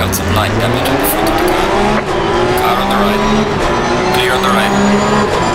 got some light damage on the front of the car. Car on the right. Clear on the right.